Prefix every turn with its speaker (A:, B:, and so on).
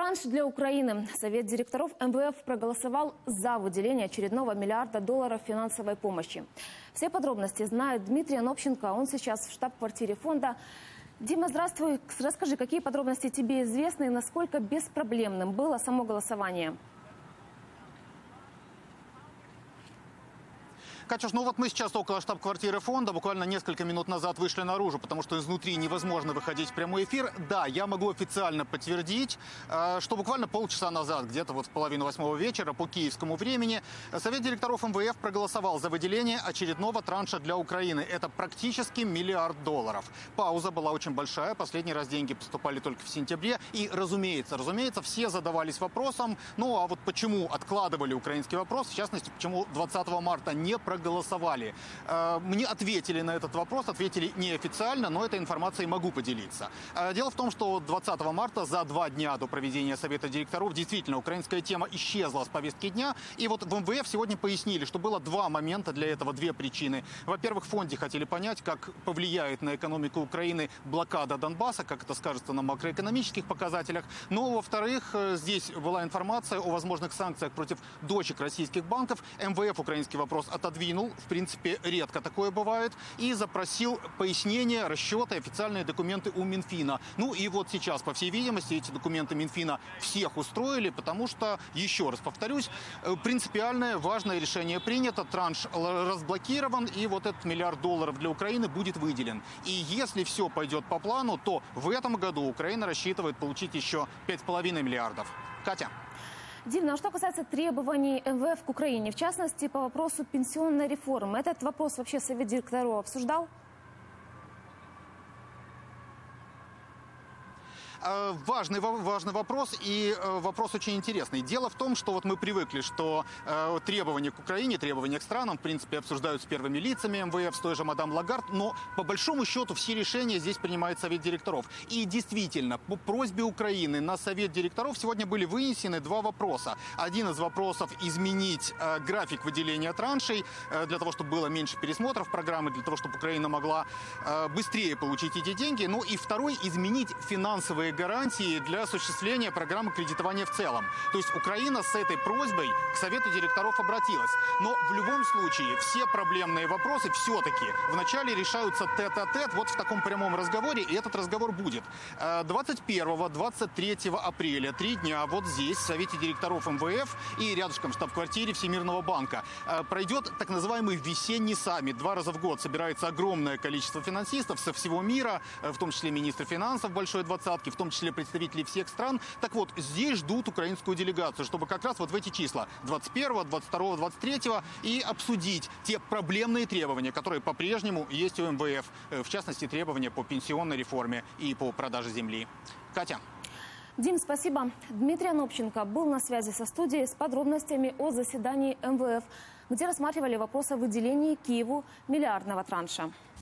A: Транш для Украины. Совет директоров МВФ проголосовал за выделение очередного миллиарда долларов финансовой помощи. Все подробности знает Дмитрий Анопченко. Он сейчас в штаб-квартире фонда. Дима, здравствуй. Расскажи, какие подробности тебе известны и насколько беспроблемным было само голосование?
B: Катюш, ну вот мы сейчас около штаб-квартиры фонда. Буквально несколько минут назад вышли наружу, потому что изнутри невозможно выходить в прямой эфир. Да, я могу официально подтвердить, э, что буквально полчаса назад, где-то вот в половину восьмого вечера по киевскому времени, Совет директоров МВФ проголосовал за выделение очередного транша для Украины. Это практически миллиард долларов. Пауза была очень большая. Последний раз деньги поступали только в сентябре. И, разумеется, разумеется, все задавались вопросом, ну а вот почему откладывали украинский вопрос, в частности, почему 20 марта не проголосовали голосовали. Э, мне ответили на этот вопрос, ответили неофициально, но этой информацией могу поделиться. Э, дело в том, что 20 марта, за два дня до проведения Совета директоров, действительно, украинская тема исчезла с повестки дня. И вот в МВФ сегодня пояснили, что было два момента для этого, две причины. Во-первых, в фонде хотели понять, как повлияет на экономику Украины блокада Донбасса, как это скажется на макроэкономических показателях. Но, во-вторых, э, здесь была информация о возможных санкциях против дочек российских банков. МВФ украинский вопрос отодвинул подвинул, в принципе, редко такое бывает, и запросил пояснения, расчеты, официальные документы у Минфина. Ну и вот сейчас, по всей видимости, эти документы Минфина всех устроили, потому что, еще раз повторюсь, э, принципиальное, важное решение принято, транш разблокирован, и вот этот миллиард долларов для Украины будет выделен. И если все пойдет по плану, то в этом году Украина рассчитывает получить еще 5,5 миллиардов. Катя.
A: Дивно, а что касается требований МВФ к Украине, в частности, по вопросу пенсионной реформы, этот вопрос вообще Совет директоров обсуждал?
B: Важный, важный вопрос и э, вопрос очень интересный. Дело в том, что вот мы привыкли, что э, требования к Украине, требования к странам, в принципе, обсуждают с первыми лицами МВФ, с той же мадам Лагард, но по большому счету все решения здесь принимает Совет директоров. И действительно, по просьбе Украины на Совет директоров сегодня были вынесены два вопроса. Один из вопросов – изменить э, график выделения траншей э, для того, чтобы было меньше пересмотров программы, для того, чтобы Украина могла э, быстрее получить эти деньги. Ну и второй – изменить финансовые гарантии для осуществления программы кредитования в целом. То есть Украина с этой просьбой к Совету директоров обратилась. Но в любом случае все проблемные вопросы все-таки вначале решаются тет-а-тет, вот в таком прямом разговоре, и этот разговор будет. 21-23 э, апреля, три дня, вот здесь, в Совете директоров МВФ и рядышком в штаб-квартире Всемирного банка, э, пройдет так называемый весенний саммит. Два раза в год собирается огромное количество финансистов со всего мира, э, в том числе министр финансов большой двадцатки, в том числе представителей всех стран. Так вот, здесь ждут украинскую делегацию, чтобы как раз вот в эти числа 21, 22, 23 и обсудить те проблемные требования, которые по-прежнему есть у МВФ. Э, в частности, требования по пенсионной реформе и по продаже земли. Катя.
A: Дим, спасибо. Дмитрий Анопченко был на связи со студией с подробностями о заседании МВФ, где рассматривали вопрос о выделении Киеву миллиардного транша.